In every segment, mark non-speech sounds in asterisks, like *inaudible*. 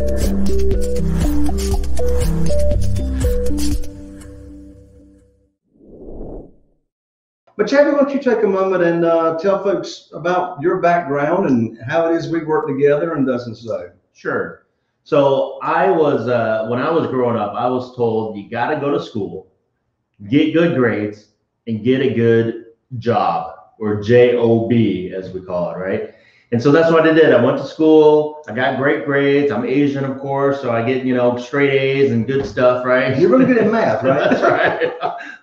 But Chad, why don't you take a moment and uh, tell folks about your background and how it is we work together and doesn't so. Sure. So I was uh, when I was growing up, I was told you got to go to school, get good grades, and get a good job or job as we call it, right? And so that's what I did. I went to school. I got great grades. I'm Asian, of course, so I get you know straight A's and good stuff, right? You're really good at *laughs* math, right? that's right.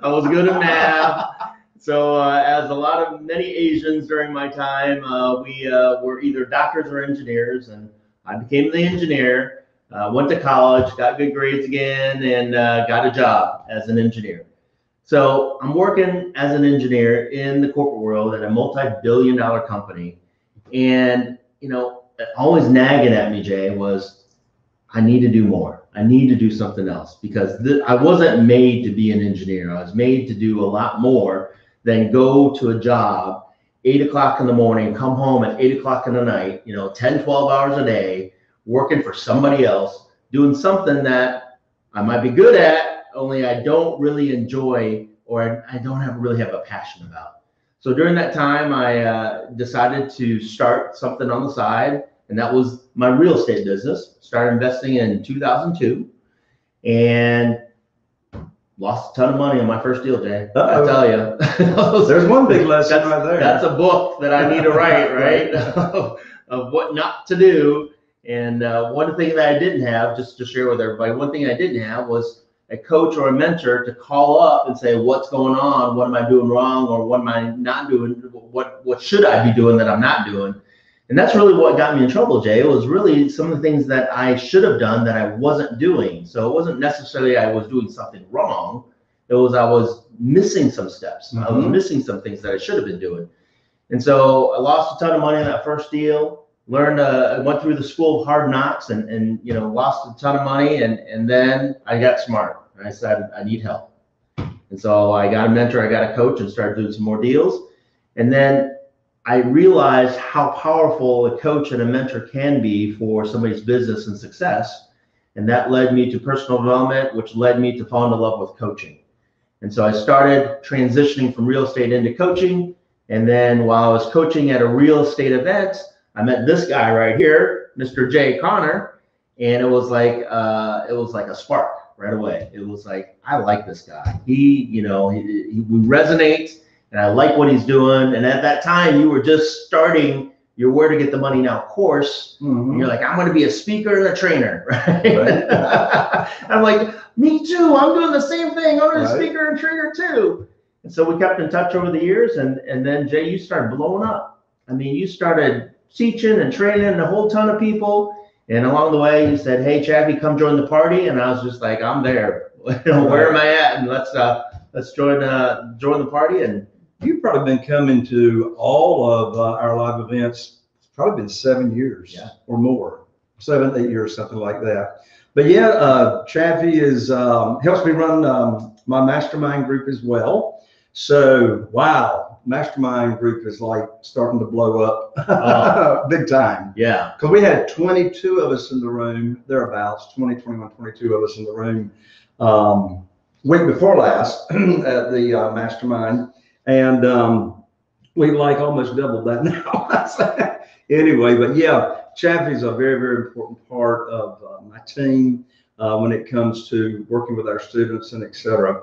I was good at math. So, uh, as a lot of many Asians during my time, uh, we uh, were either doctors or engineers, and I became the engineer. Uh, went to college, got good grades again, and uh, got a job as an engineer. So, I'm working as an engineer in the corporate world at a multi-billion-dollar company, and you know, always nagging at me, Jay, was I need to do more. I need to do something else because th- I wasn't made to be an engineer. I was made to do a lot more than go to a job eight o'clock in the morning, come home at eight o'clock in the night, you know, 10, 12 hours a day, working for somebody else, doing something that I might be good at, only I don't really enjoy or I don't have really have a passion about. So during that time, I uh, decided to start something on the side, and that was my real estate business. Started investing in 2002, and lost a ton of money on my first deal, Jay. I Uh-oh. tell you. *laughs* *laughs* There's one big lesson right there. That's a book that I need to write, *laughs* right? of, of what not to do. And uh, one thing that I didn't have, just to share with everybody, one thing I didn't have was a coach or a mentor to call up and say, "What's going on? What am I doing wrong? Or what am I not doing? What what should I be doing that I'm not doing?" And that's really what got me in trouble, Jay. It was really some of the things that I should have done that I wasn't doing. So it wasn't necessarily I was doing something wrong. It was I was missing some steps. I was Mhm. missing some things that I should have been doing. And so I lost a ton of money on that first deal. Learned, uh, I went through the school of hard knocks and, and you know lost a ton of money. And and then I got smart. And I said I need help. And so I got a mentor, I got a coach, and started doing some more deals. And then I realized how powerful a coach and a mentor can be for somebody's business and success. And that led me to personal development, which led me to fall into love with coaching. And so I started transitioning from real estate into coaching. And then while I was coaching at a real estate event, I met this guy right here, Mr. Jay Conner, and it was like uh, it was like a spark right away. It was like I like this guy. He, you know, he, he, we resonate, and I like what he's doing. And at that time, you were just starting your Where to Get the Money Now course, Mhm. you're like, I'm going to be a speaker and a trainer, *laughs* right? Right. I'm like, me too. I'm doing the same thing. I'm a speaker and trainer too. And so we kept in touch over the years, and and then Jay, you started blowing up. I mean, you started teaching and training a whole ton of people. And along the way, he said, "Hey, Chaffee, come join the party." And I was just like, "I'm there. *laughs* Where am I at? And let's uh, let's join uh, join the party." And You've probably been coming to all of uh, our live events. It's probably been seven years Yeah. or more, seven, eight years, something like that. But yeah, uh, Chaffee is um, helps me run um, my mastermind group as well. So wow, mastermind group is like starting to blow up Oh. *laughs* big time. yeah, Because we had 22 of us in the room, thereabouts, 20, 21, 22 of us in the room um, week before last *clears throat* at the uh, mastermind. And um, we like almost doubled that *laughs* now. anyway, but yeah, Chaffee's a very, very important part of uh, my team uh, when it comes to working with our students and et cetera.